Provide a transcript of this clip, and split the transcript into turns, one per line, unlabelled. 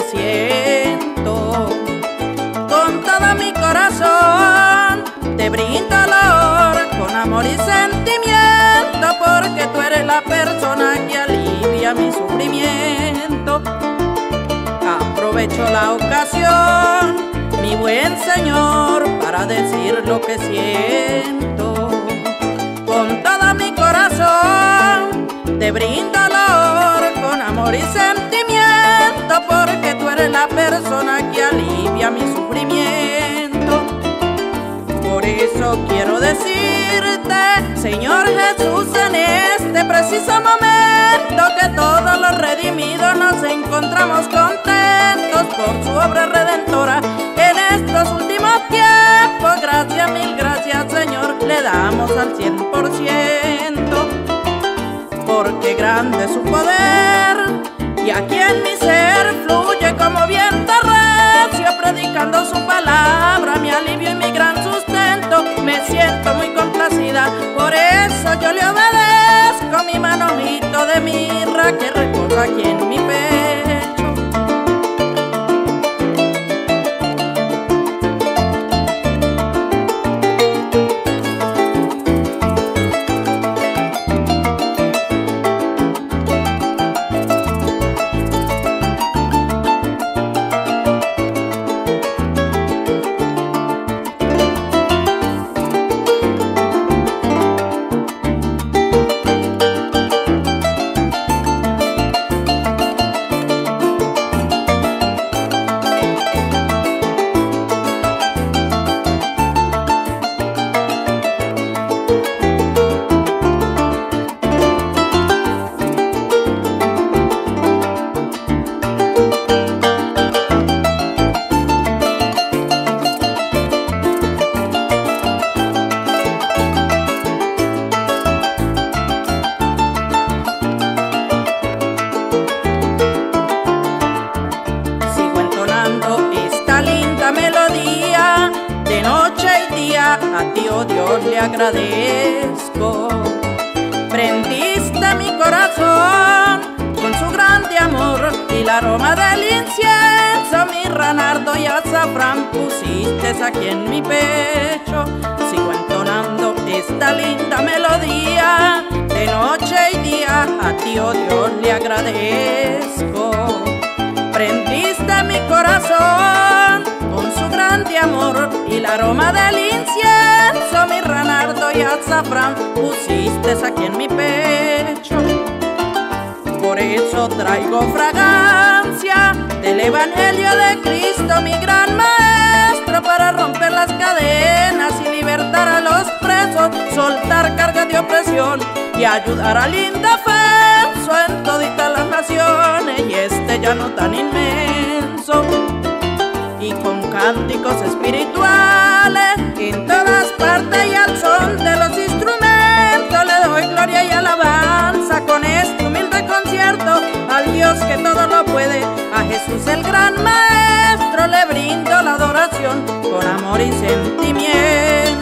siento. Con todo mi corazón te brindo olor con amor y sentimiento, porque tú eres la persona que alivia mi sufrimiento. Aprovecho la ocasión, mi buen Señor, para decir lo que siento. Con todo mi corazón te brindo olor con amor y sentimiento, que alivia mi sufrimiento. Por eso quiero decirte, Señor Jesús, en este preciso momento, que todos los redimidos nos encontramos contentos por su obra redentora en estos últimos tiempos. Gracias, mil gracias, Señor, le damos al cien por ciento, porque grande es su poder y aquí en mi ser A ti, oh Dios, le agradezco. Prendiste mi corazón con su grande amor y el aroma del incienso, mi ranardo y azafrán pusiste aquí en mi pecho. Sigo entonando esta linda melodía de noche y día. A ti, oh Dios, le agradezco. Prendiste mi corazón y el aroma del incienso, mi ranardo y azafrán pusiste aquí en mi pecho. Por eso traigo fragancia del Evangelio de Cristo, mi gran maestro, para romper las cadenas y libertar a los presos, soltar carga de opresión y ayudar al indefenso cánticos espirituales en todas partes y al son de los instrumentos le doy gloria y alabanza con este humilde concierto al Dios que todo lo puede, a Jesús el gran maestro le brindo la adoración con amor y sentimiento.